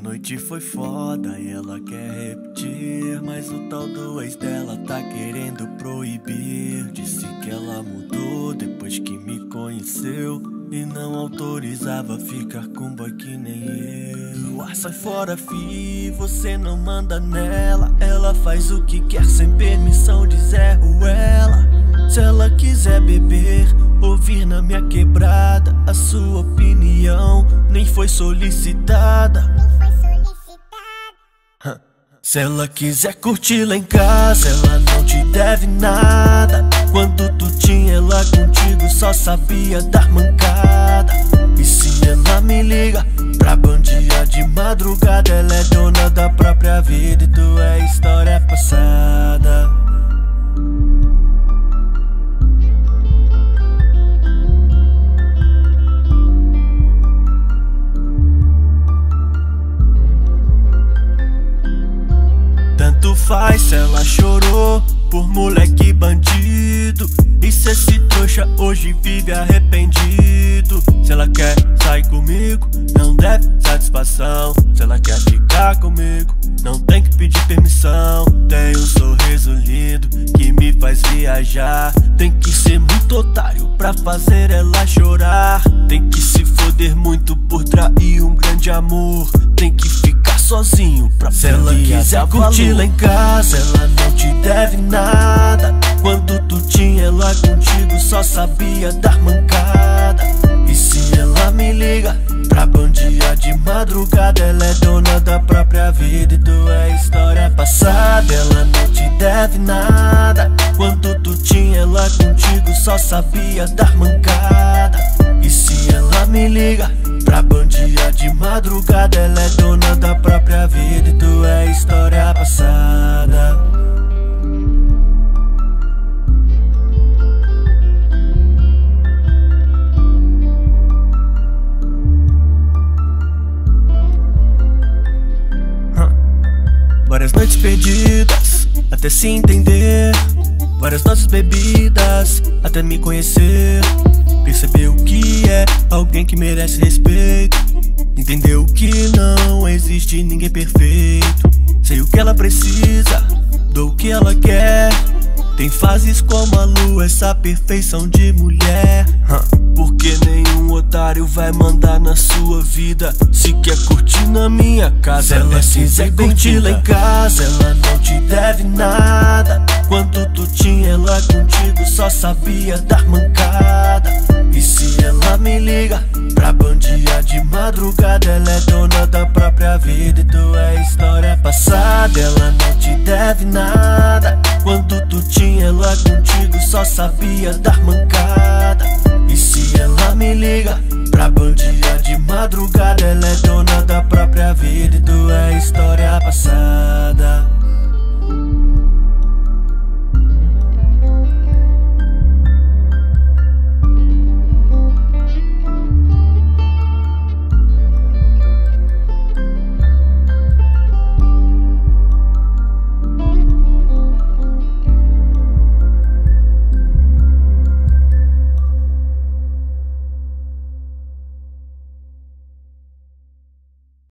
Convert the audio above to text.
noite foi foda e ela quer repetir. Mas o tal do ex dela tá querendo proibir. Disse que ela mudou depois que me conheceu. E não autorizava ficar com boy que nem eu. Ah, sai fora, fi, você não manda nela. Ela faz o que quer sem permissão de Zé Ruela. Se ela quiser beber, ouvir na minha quebrada, a sua opinião nem foi solicitada. Se ela quiser curtir lá em casa, ela não te deve nada. Quando tu tinha ela contigo, só sabia dar mancada. E se ela me liga pra bandia de madrugada, ela é dona da própria vida e tu faz se ela chorou por moleque bandido. E se esse trouxa hoje vive arrependido. Se ela quer sair comigo, não deve satisfação. Se ela quer ficar comigo, não tem que pedir permissão. Tem um sorriso lindo que me faz viajar. Tem que ser muito otário pra fazer ela chorar. Tem que se foder muito por trair um grande amor. Tem que ficar sozinho pra Se ela quiser curtir lá em casa, ela não te deve nada. Quando tu tinha ela contigo, só sabia dar mancada. E se ela me liga pra bandia de madrugada, ela é dona da própria vida e tu é história passada. Ela não te deve nada. Quando tu tinha ela contigo, só sabia dar mancada. E se ela me liga pra bandia de madrugada, ela é dona da noites perdidas, até se entender. Várias nossas bebidas, até me conhecer. Percebeu que é alguém que merece respeito. Entendeu que não existe ninguém perfeito. Sei o que ela precisa, dou o que ela quer. Tem fases como a lua, essa perfeição de mulher. Porque nenhum otário vai mandar na sua vida. Se quer curtir na minha casa, ela se quiser curtir lá em casa, ela não te deve nada. Quando tu tinha ela contigo, só sabia dar mancada. E se ela me liga pra bandia de madrugada, ela é dona da própria vida sabia dar mancada. E se ela me liga pra bandia de madrugada Ela é dona da própria vida e tu é história passada.